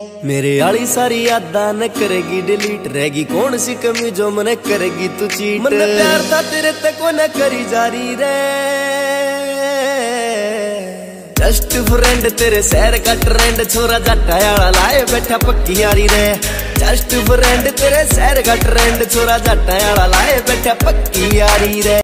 मेरे आली सारी यादा न करेगी डिलीट रहेगी। कौन सी कमी जो मन करेगी, तू चीट मन प्यार था तेरे तक न करी जारी रे। जस्ट फ्रेंड तेरे सैर का ट्रेंड छोरा जाटा लाए बैठा पक्की यारी रे। जस्ट फ्रेंड तेरे सैर का ट्रेंड छोरा जाटा लाए बैठा पक्की यारी रे।